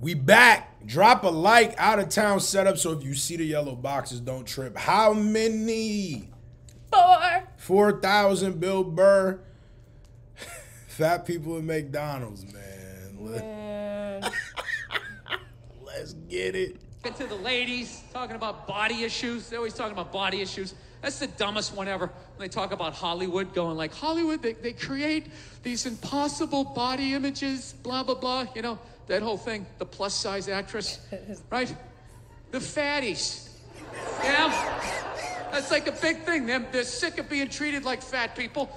We back. Drop a like. Out of town setup. So if you see the yellow boxes, don't trip. How many? Four. Four thousand. Bill Burr. Fat people at McDonald's, man. Let- Man. Let's get it. Get to the ladies talking about body issues. They're always talking about body issues. That's the dumbest one ever. When they talk about Hollywood, going like Hollywood, they, they create these impossible body images, blah blah blah. You know that whole thing. The plus size actress, right? The fatties. You know, that's like a big thing. They're, they're sick of being treated like fat people.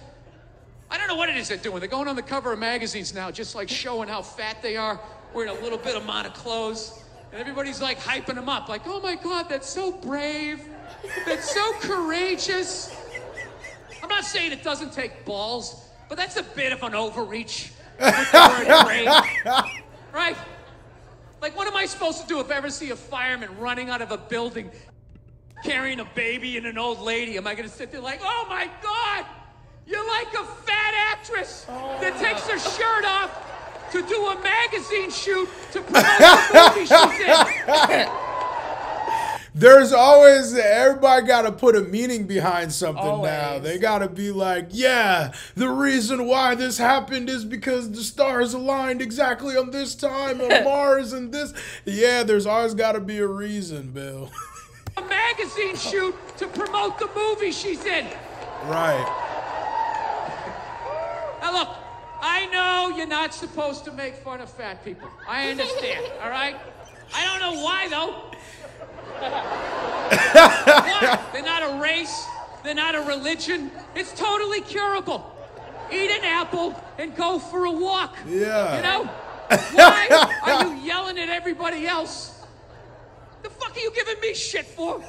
I don't know what it is they're doing. They're going on the cover of magazines now, just like showing how fat they are, wearing a little bit amount of clothes. And everybody's like hyping them up, like, oh my God, that's so brave. That's so courageous. I'm not saying it doesn't take balls, but that's a bit of an overreach with the word brave. Right? Like, what am I supposed to do if I ever see a fireman running out of a building carrying a baby and an old lady? Am I going to sit there like, oh my God, you're like a fat actress that takes her shirt off to do a magazine shoot to promote the movie she's in? There's always everybody got to put a meaning behind something now. They got to be like, yeah, the reason why this happened is because the stars aligned exactly on this time on Mars and this. Yeah, there's always got to be a reason, Bill. A magazine shoot to promote the movie she's in. right. Now look, I know you're not supposed to make fun of fat people. I understand, all right? I don't know why though. They're not a race. They're not a religion. It's totally curable. Eat an apple and go for a walk. Yeah. You know? Why are you yelling at everybody else? The fuck are you giving me shit for?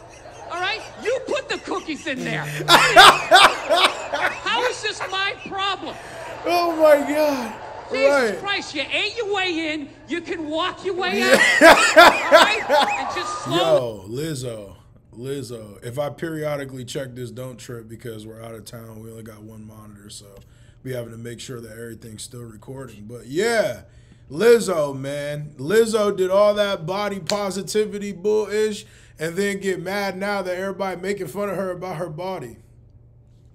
All right? You put the cookies in there. How is this my problem? Oh my God. Jesus Right. Christ, you ate your way in, you can walk your way out. Right? And just slowly. Yo, Lizzo. Lizzo. If I periodically check this, don't trip because we're out of town. We only got one monitor, so we having to make sure that everything's still recording. But yeah, Lizzo, man. Lizzo did all that body positivity bullish and then get mad now that everybody making fun of her about her body.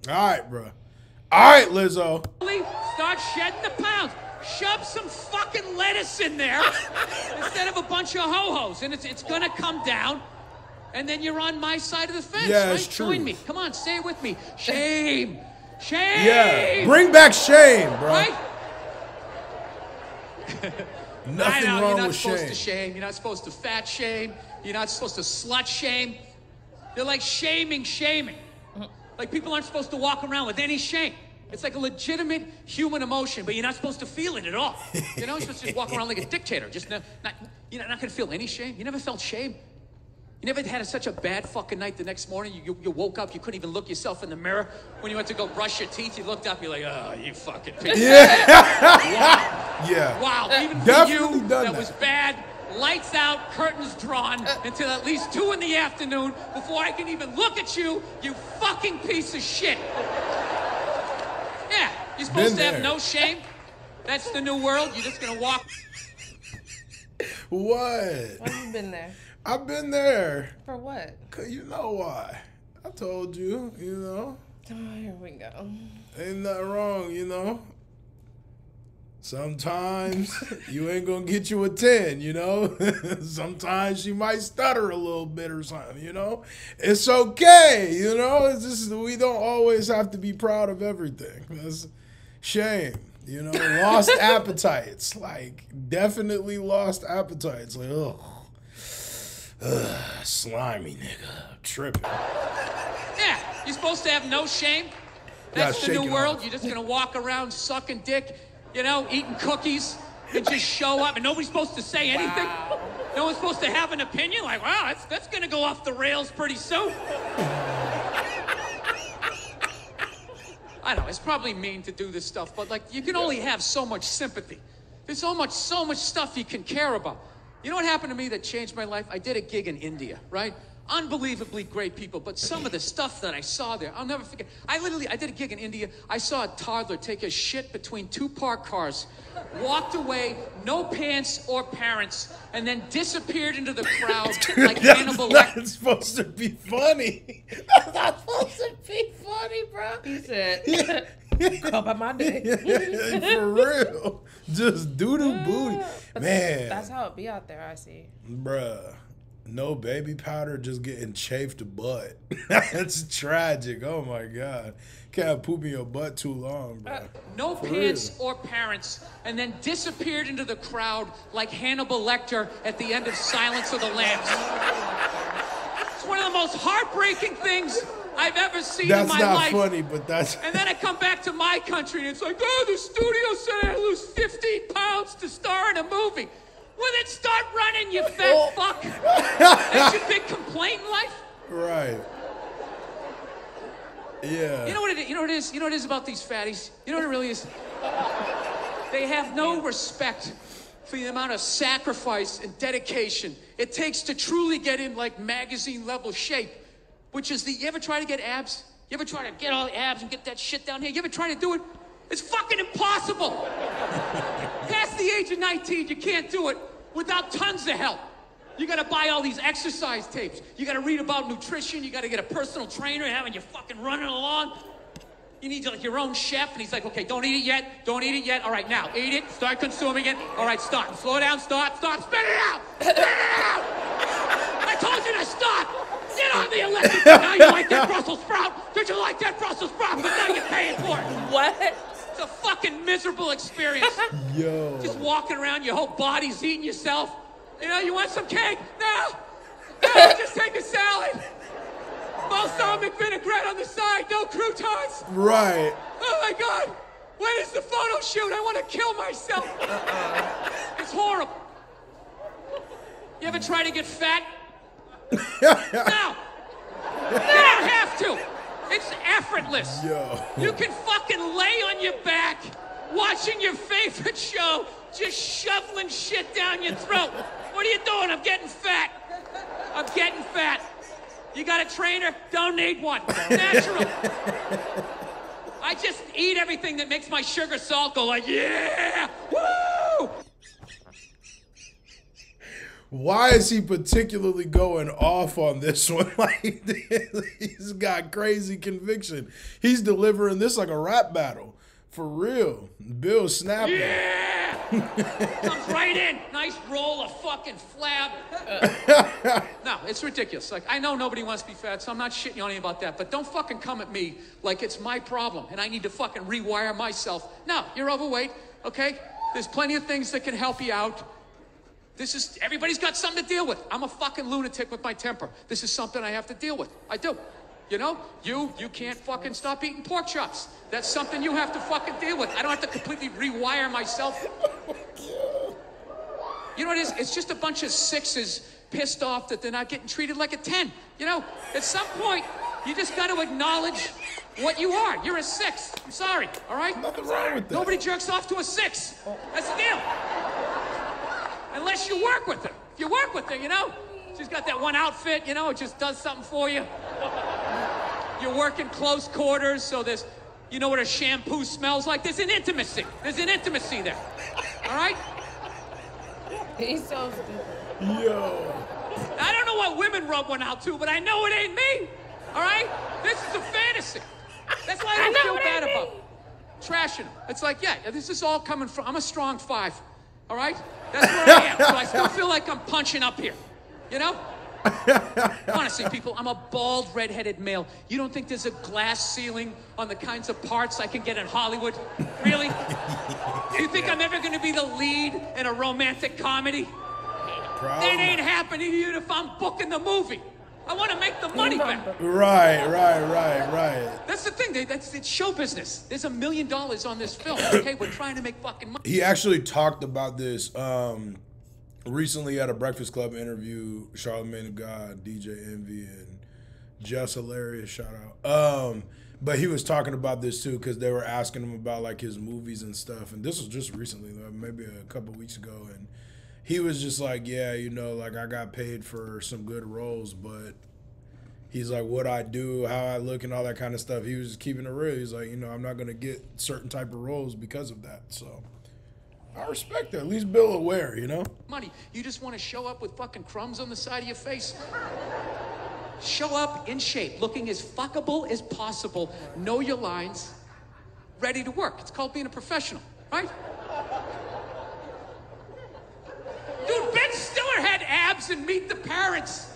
All right, bro. All right, Lizzo. Start shedding the pounds. Shove some fucking lettuce in there instead of a bunch of ho-hos. And it's, it's gonna come down. And then you're on my side of the fence, Yeah, right? Join me. Come on, stay with me. Shame. Shame. Yeah. Bring back shame, bro. Right? Nothing know, wrong you're not with supposed shame. to shame. You're not supposed to fat shame. You're not supposed to slut shame. They're like shaming, shaming. Like people aren't supposed to walk around with any shame. It's like a legitimate human emotion, but you're not supposed to feel it at all. You know, you're supposed to just walk around like a dictator. Just not, not you're not gonna feel any shame. You never felt shame. You never had such a bad fucking night the next morning. You, you, you woke up, you couldn't even look yourself in the mirror. When you went to go brush your teeth, you looked up, you're like, oh, you fucking piece of Yeah. Wow, even for Definitely you, done that, that. was bad. Lights out, curtains drawn until at least two in the afternoon before I can even look at you, you fucking piece of shit. Yeah, you're supposed Been to have no shame. That's the new world. You're just gonna walk. What? Why you been there? I've been there. For what? 'Cause you know why. I told you, you know. Oh, here we go. Ain't nothing wrong, you know. Sometimes you ain't gonna get you a 10, you know? Sometimes you might stutter a little bit or something, you know? It's okay, you know? It's just we don't always have to be proud of everything. That's shame, you know? Lost appetites. Like definitely lost appetites. Like, ugh. Ugh, slimy nigga. Tripping. Yeah, you're supposed to have no shame. That's the new world. off. You're just gonna walk around sucking dick, you know, eating cookies, and just show up, and nobody's supposed to say anything. Wow. No one's supposed to have an opinion. Like, wow, that's that's gonna go off the rails pretty soon. I know it's probably mean to do this stuff, but like, you can only have so much sympathy. There's so much, so much stuff you can care about. You know what happened to me that changed my life? I did a gig in India, right? Unbelievably great people. But some of the stuff that I saw there, I'll never forget. I literally, I did a gig in India. I saw a toddler take a shit between two parked cars, walked away, no pants or parents, and then disappeared into the crowd like That's Hannibal not Lecter. supposed to be funny. That's not supposed to be funny, bro. He said, "Go by my day." For real. Just doo doo booty. But Man. that's how it be out there. I see. Bruh. No baby powder, just getting chafed butt. That's tragic. Oh my god. Can't poop in your butt too long, bro. Uh, no pants or parents, and then disappeared into the crowd like Hannibal Lecter at the end of Silence of the Lambs. It's one of the most heartbreaking things I've ever seen That's in my life. That's not funny, but that's And then I come back to my country and it's like, oh, the studio said I lose 15 pounds to star in a movie. Well, then start running, you fat fuck. That's your big complaint in life? right. Yeah. You know what it is? You know what it is? You know what it is about these fatties? You know what it really is? They have no respect for the amount of sacrifice and dedication it takes to truly get in like magazine level shape. Which is the you ever try to get abs? You ever try to get all the abs and get that shit down here? You ever try to do it? It's fucking impossible. Past the age of 19, you can't do it without tons of help. You gotta buy all these exercise tapes. You gotta read about nutrition. You gotta get a personal trainer having you fucking running along. You need like your own chef, and he's like, okay, don't eat it yet. Don't eat it yet. All right, now eat it. Start consuming it. All right, stop. Slow down. Stop. Stop. Spit it out. Spit it out. I told you to stop. Get on the electric. now you like that Brussels sprout? Did you like that Brussels sprout? But now you're paying for it. What? It's a fucking miserable experience. Yo. Just walking around, your whole body's eating yourself. You know, you want some cake? No. No, just take a salad. Balsamic vinaigrette on the side, no croutons. Right. Oh my God! When is the photo shoot? I want to kill myself. Uh-uh. It's horrible. You ever try to get fat? no. You don't have to. It's effortless. Yo. You can fucking lay on your back, watching your favorite show, just shoveling shit down your throat. What are you doing? I'm getting fat. I'm getting fat. You got a trainer? Don't need one. Natural. I just eat everything that makes my sugar salt go like, yeah, woo! Why is he particularly going off on this one like? He's got crazy conviction. He's delivering this like a rap battle. For real. Bill snapping. Yeah! Comes right in. Nice roll of fucking flab. no, it's ridiculous. Like, I know nobody wants to be fat, so I'm not shitting on you about that. But don't fucking come at me like it's my problem and I need to fucking rewire myself. No, you're overweight, okay? There's plenty of things that can help you out. This is, everybody's got something to deal with. I'm a fucking lunatic with my temper. This is something I have to deal with. I do. You know, you, you can't fucking stop eating pork chops. That's something you have to fucking deal with. I don't have to completely rewire myself. You know what it is? It's just a bunch of sixes pissed off that they're not getting treated like a 10. You know, at some point, you just got to acknowledge what you are. You're a six. I'm sorry, all right? Nothing wrong with that. Nobody jerks off to a six. That's the deal. Unless you work with her. If you work with her, you know, she's got that one outfit, you know, it just does something for you. You're working close quarters, so there's, you know what a shampoo smells like? There's an intimacy. There's an intimacy there. All right? He's so stupid. Yo. I don't know what women rub one out to, but I know it ain't me. All right? This is a fantasy. That's why I I don't know feel it bad ain't about me. trashing them. It's like, yeah, this is all coming from. I'm a strong five. All right? That's where I am. So I still feel like I'm punching up here. You know? Honestly, people, I'm a bald, redheaded male. You don't think there's a glass ceiling on the kinds of parts I can get in Hollywood? Really? Do you think I'm ever going to be the lead in a romantic comedy? It ain't happening even if I'm booking the movie. I want to make the money back. Right, right, right, right. That's the thing. They, that's it's show business. There's a million dollars on this film. Okay, we're trying to make fucking money. He actually talked about this um, recently at a Breakfast Club interview. Charlamagne God, DJ Envy, and Jess Hilarious. Shout out. Um, but he was talking about this too because they were asking him about like his movies and stuff. And this was just recently, maybe a couple weeks ago. And he was just like, "Yeah, you know, like I got paid for some good roles, but he's like what I do, how I look, and all that kind of stuff. He was keeping it real. He's like, you know, I'm not gonna get certain type of roles because of that. So I respect that. At least Bill aware, you know. money. You just want to show up with fucking crumbs on the side of your face. Show up in shape, looking as fuckable as possible. Know your lines, ready to work. It's called being a professional, right? Dude, Ben Stiller and meet the parents.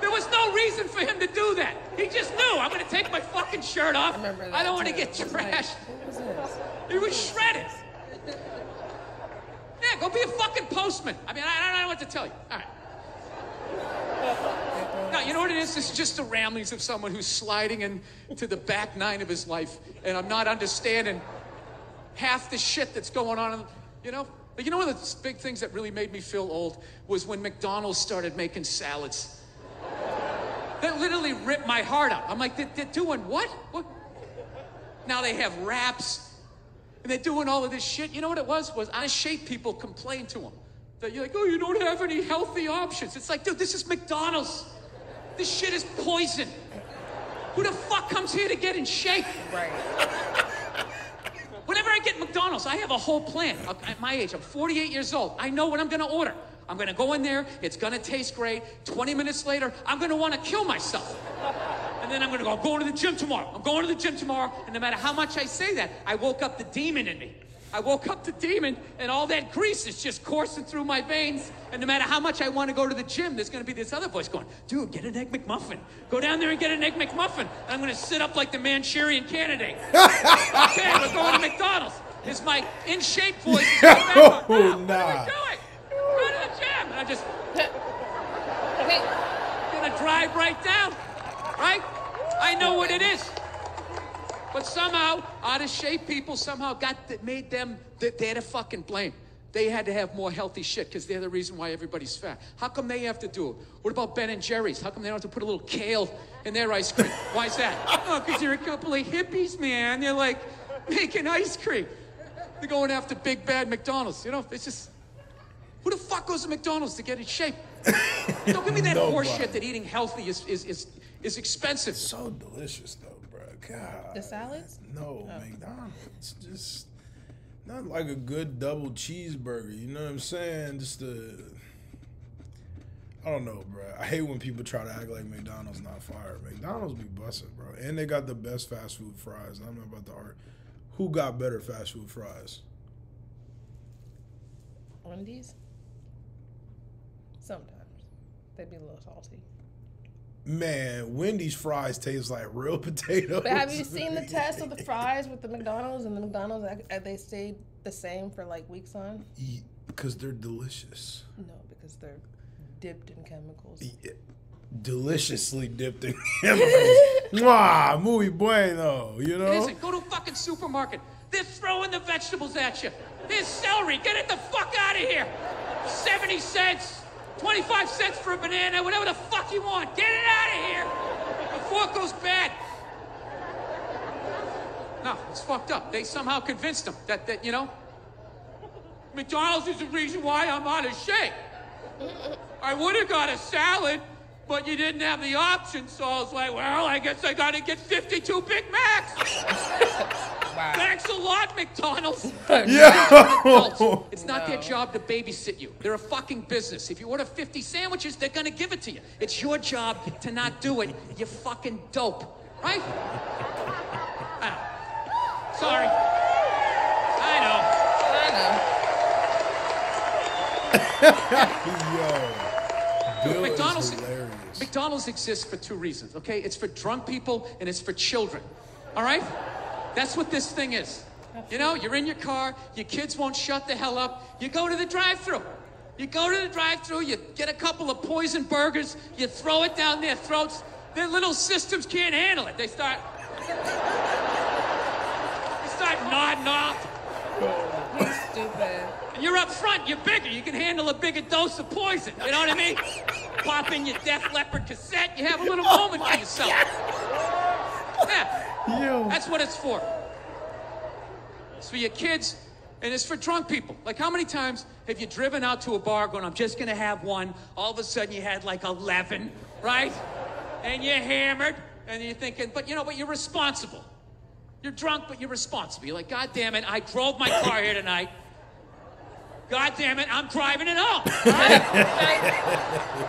There was no reason for him to do that. He just knew I'm gonna take my fucking shirt off. I. I don't want to get like, trashed. what was this? He was shredded. Yeah, go be a fucking postman. I mean, I, I don't know what to tell you. All right. No, you know what it is? It's just the ramblings of someone who's sliding into the back nine of his life, and I'm not understanding half the shit that's going on. You know, But you know one of the big things that really made me feel old was when McDonald's started making salads. That literally ripped my heart out. I'm like, they're, they're doing what? What? Now they have wraps, and they're doing all of this shit. You know what it was? Was out of shape people complained to them that you're like, oh, you don't have any healthy options. It's like, dude, this is McDonald's. This shit is poison. Who the fuck comes here to get in shape? Right. Whenever I get McDonald's, I have a whole plan. At my age, I'm 48 years old. I know what I'm gonna order. I'm gonna go in there, it's gonna taste great. 20 minutes later, I'm gonna wanna kill myself. And then I'm gonna go, I'm going to the gym tomorrow. I'm going to the gym tomorrow. And no matter how much I say that, I woke up the demon in me. I woke up the demon, and all that grease is just coursing through my veins. And no matter how much I want to go to the gym, there's gonna be this other voice going, dude, get an Egg McMuffin. Go down there and get an Egg McMuffin. And I'm gonna sit up like the Manchurian candidate. okay, we're going to McDonald's. Is my in shape voice. in the background. "No, What nah. are we doing? Go to the gym. And I just gonna drive right down. Right? I know what it is. But somehow, out of shape people somehow got that made them that they're the fucking blame. They had to have more healthy shit because they're the reason why everybody's fat. How come they have to do it? What about Ben and Jerry's? How come they don't have to put a little kale in their ice cream? Why is that? Oh, because they're a couple of hippies, man. They're like making ice cream. They're going after big bad McDonald's. You know, it's just who the fuck goes to McDonald's to get in shape? Don't give me that horseshit that eating healthy is is is, is expensive. So delicious though. God. The salads? No, oh, McDonald's. Just not like a good double cheeseburger. You know what I'm saying? Just a. I don't know, bro. I hate when people try to act like McDonald's not fire. McDonald's be busting, bro. And they got the best fast food fries. I don't know about the art. Who got better fast food fries? Wendy's? Sometimes. They'd be a little salty. Man, Wendy's fries taste like real potatoes. But have you seen the test of the fries with the McDonald's and the McDonald's? uh, They stayed the same for like weeks on? Because they're delicious. No, because they're dipped in chemicals. Yeah. Deliciously dipped in chemicals. Mwah, muy bueno, you know? Listen, go to a fucking supermarket. They're throwing the vegetables at you. There's celery. Get it the fuck out of here. 70 cents, 25 cents for a banana, whatever the fuck you want. Get it out of here before it goes bad. No, it's fucked up. They somehow convinced them that, that you know, McDonald's is the reason why I'm out of shape. I would have got a salad, but you didn't have the option, so I was like, well, I guess I gotta get 52 Big Macs. Wow. Thanks a lot, McDonald's. Yeah. Adults. It's not their job to babysit you. They're a fucking business. If you order 50 sandwiches, they're gonna give it to you. It's your job to not do it. You fucking dope. Right? Ah. Sorry. I know. I know. Yo. Bill McDonald's, is hilarious. McDonald's exists for two reasons, okay? It's for drunk people and it's for children. All right? That's what this thing is. You know, you're in your car, your kids won't shut the hell up. You go to the drive-through. You go to the drive-through, you get a couple of poison burgers, you throw it down their throats. Their little systems can't handle it. They start They start nodding off. He's stupid. And you're up front, you're bigger, you can handle a bigger dose of poison. You know what I mean? Pop in your Def Leppard cassette, you have a little moment for yourself. Yeah, Yo. that's what it's for. It's for your kids, and it's for drunk people. Like, how many times have you driven out to a bar going, I'm just gonna have one? All of a sudden, you had like 11, right? and you're hammered, and you're thinking, but you know, but you're responsible. You're drunk, but you're responsible. You're like, God damn it, I drove my car here tonight. God damn it, I'm driving it home. Right?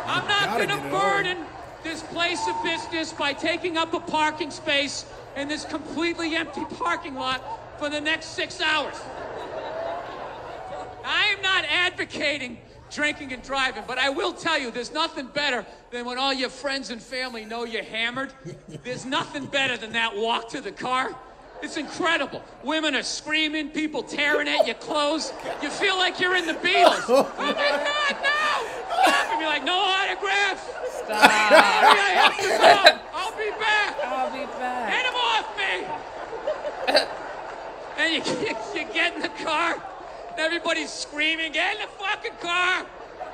I'm not going to get it burden this place of business by taking up a parking space in this completely empty parking lot for the next six hours. I am not advocating drinking and driving, but I will tell you there's nothing better than when all your friends and family know you're hammered. There's nothing better than that walk to the car. It's incredible. Women are screaming, people tearing at your clothes. You feel like you're in the Beatles. Oh my God, no! Stop and be like, no autographs. Stop. I have to go. I'll be back. I'll be back. Get him off me! and you, you, you get in the car, and everybody's screaming, get in the fucking car!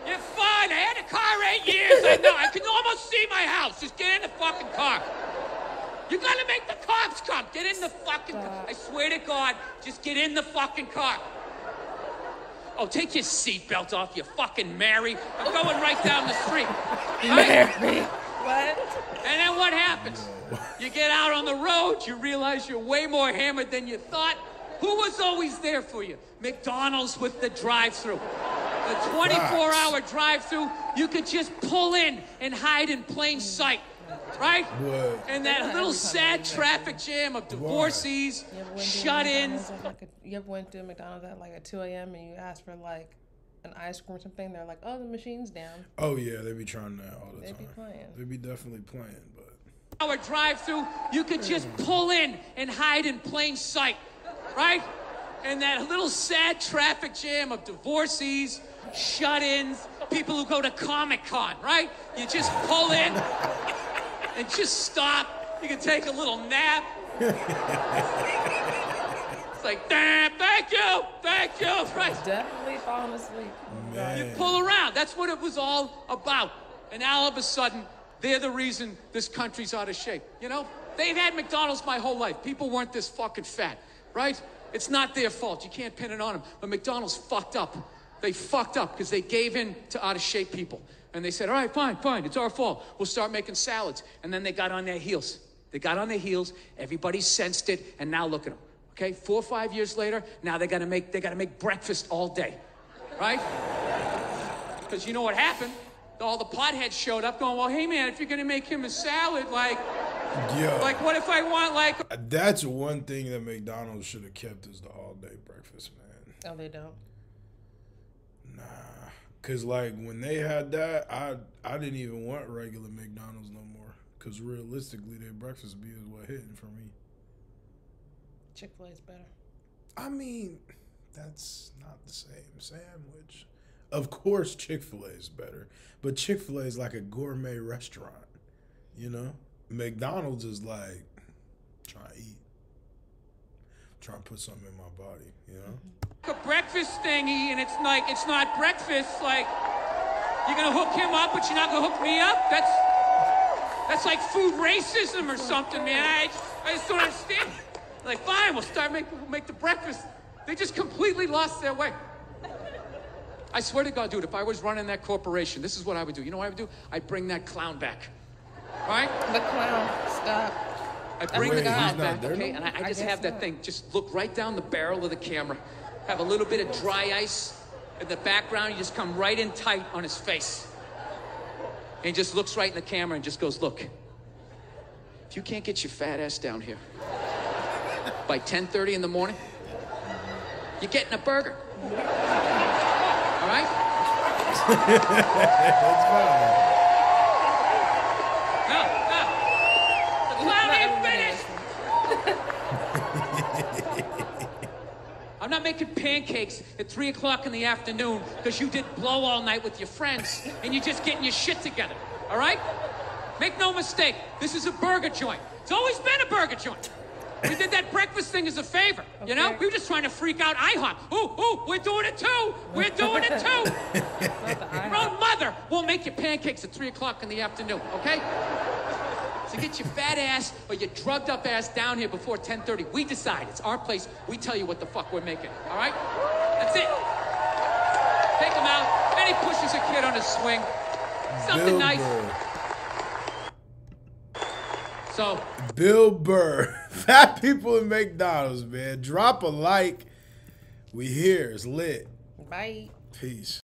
You're fine. I had a car eight years. I know. I can almost see my house. Just get in the fucking car. You gotta make the cops come. Get in the fucking car. I swear to God, just get in the fucking car. Oh, take your seatbelt off, you fucking Mary. I'm going right down the street. Right? What? And then what happens? You get out on the road, you realize you're way more hammered than you thought. Who was always there for you? McDonald's with the drive through. The 24 hour drive through, you could just pull in and hide in plain sight. Right? What? And that little sad traffic jam of divorcees, You ever went to shut ins. Like a- you ever went to McDonald's at like at 2 a.m. and you asked for like an ice cream or something? They're like, oh, the machine's down. Oh yeah, they be trying that all the time. They be playing. They be definitely playing, but hour drive through, you could just mm. pull in and hide in plain sight, right? And that little sad traffic jam of divorcees, shut ins, people who go to Comic Con, right? You just pull in and just stop. You can take a little nap. It's like, damn, thank you, thank you, right? Definitely falling asleep. man, pull around. That's what it was all about. And now all of a sudden, they're the reason this country's out of shape. You know, they've had McDonald's my whole life. People weren't this fucking fat, right? It's not their fault. You can't pin it on them. But McDonald's fucked up. They fucked up because they gave in to out of shape people. And they said, all right, fine, fine, it's our fault. We'll start making salads. And then they got on their heels. They got on their heels. Everybody sensed it. And now look at them. Okay, four or five years later, now they gotta make they gotta make breakfast all day, right? Because you know what happened? All the potheads showed up going, well, hey man, if you're gonna make him a salad, like, yo, like what if I want like that's one thing that McDonald's should have kept is the all day breakfast, man. Oh, they don't. Nah, cause like when they had that, I I didn't even want regular McDonald's no more. Cause realistically, their breakfast be is what hitting for me. Chick Fil A is better. I mean, that's not the same sandwich. Of course, Chick Fil A is better, but Chick Fil A is like a gourmet restaurant. You know, McDonald's is like trying to eat, trying to put something in my body. You know, a breakfast thingy and it's like it's not breakfast, like you're gonna hook him up, but you're not gonna hook me up? That's that's like food racism or something, man. I, I just don't understand. Like, fine, we'll start make we'll make the breakfast. They just completely lost their way. I swear to God, dude, if I was running that corporation, this is what I would do. You know what I would do? I'd bring that clown back. Right? The clown. Stop. I bring Wait, the guy clown back, okay? no And I, I I just guess have that not. thing. Just look right down the barrel of the camera. Have a little bit of dry ice in the background. You just come right in tight on his face. And he just looks right in the camera and just goes, look, if you can't get your fat ass down here by 10.30 in the morning, you're getting a burger. All right? that's fine. No, no. The clown ain't finished. I'm not making pancakes at 3 o'clock in the afternoon because you did blow all night with your friends and you're just getting your shit together. All right? Make no mistake, this is a burger joint. It's always been a burger joint. We did that breakfast thing as a favor, you know? We were just trying to freak out IHOP. Ooh, ooh, we're doing it too. We're doing it too. Your own mother won't make you pancakes at 3 o'clock in the afternoon, okay? So get your fat ass or your drugged up ass down here before 10:30. We decide. It's our place. We tell you what the fuck we're making. All right? That's it. Take him out. And he pushes a kid on a swing. Something nice. Bilbo. So Bill Burr, fat people in McDonald's, man. Drop a like. We here. It's lit. Bye. Peace.